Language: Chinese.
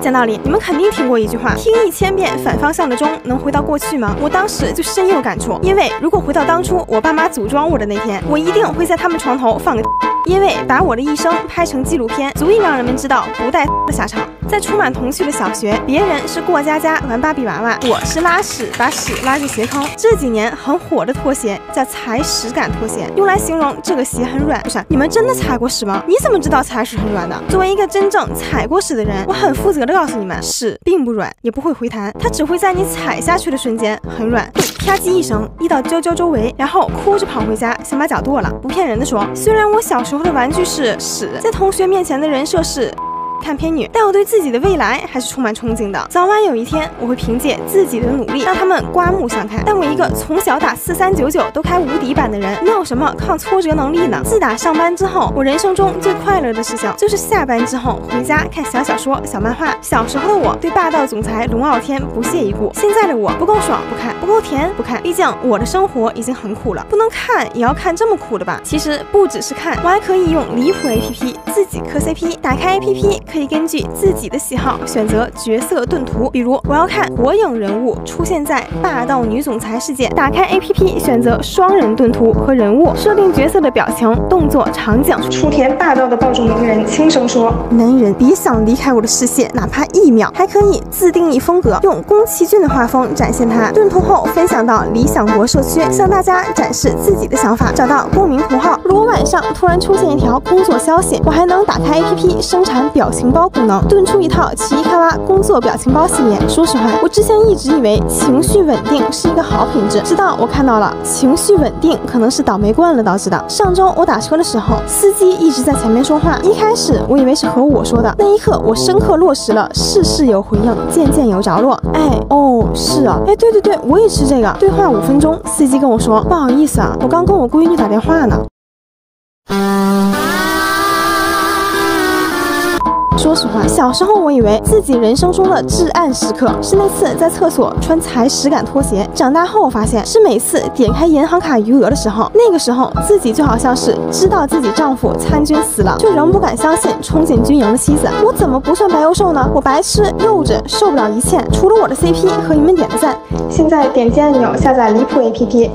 讲道理，你们肯定听过一句话：听一千遍反方向的钟，能回到过去吗？我当时就深有感触，因为如果回到当初我爸妈组装我的那天，我一定会在他们床头放个，因为把我的一生拍成纪录片，足以让人们知道不带的下场。在充满童趣的小学，别人是过家家玩芭比娃娃，我是拉屎把屎拉进鞋坑。这几年很火的拖鞋叫踩屎感拖鞋，用来形容这个鞋很软。不是，你们真的踩过屎吗？你怎么知道踩屎很软的？作为一个真正踩过屎的人，我很负责的告诉你们，屎并不软，也不会回弹，它只会在你踩下去的瞬间很软，啪叽一声溢到胶胶周围，然后哭着跑回家，想把脚剁了。不骗人的说，虽然我小时候的玩具是屎，在同学面前的人设是。看片女，但我对自己的未来还是充满憧憬的。早晚有一天，我会凭借自己的努力，让他们刮目相看。但我一个从小打四三九九都开无敌版的人，能有什么抗挫折能力呢？自打上班之后，我人生中最快乐的事情就是下班之后回家看小小说、小漫画。小时候的我对霸道总裁龙傲天不屑一顾，现在的我不够爽不看，不够甜不看。毕竟我的生活已经很苦了，不能看也要看这么苦的吧？其实不只是看，我还可以用离谱 APP 自己磕 CP，打开 APP。可以根据自己的喜好选择角色盾图，比如我要看火影人物出现在霸道女总裁世界，打开 APP 选择双人盾图和人物，设定角色的表情、动作、场景。雏田霸道的抱住鸣人，轻声说：“男人别想离开我的视线，哪怕一秒。”还可以自定义风格，用宫崎骏的画风展现它。盾图后分享到理想国社区，向大家展示自己的想法。找到共鸣符号，如果晚上突然出现一条工作消息，我还能打开 APP 生产表情。情包功能炖出一套奇异卡哇工作表情包系列。说实话，我之前一直以为情绪稳定是一个好品质，直到我看到了情绪稳定可能是倒霉惯了导致的。上周我打车的时候，司机一直在前面说话，一开始我以为是和我说的，那一刻我深刻落实了事事有回应，件件有着落。哎哦，是啊，哎对对对，我也是这个。对话五分钟，司机跟我说不好意思啊，我刚跟我闺女打电话呢。说实话，小时候我以为自己人生中的至暗时刻是那次在厕所穿踩屎感拖鞋。长大后我发现是每次点开银行卡余额的时候，那个时候自己就好像是知道自己丈夫参军死了，却仍不敢相信冲进军营的妻子。我怎么不算白幼瘦呢？我白痴幼稚，受不了一切，除了我的 CP 和你们点个赞。现在点击按钮下载离谱 APP。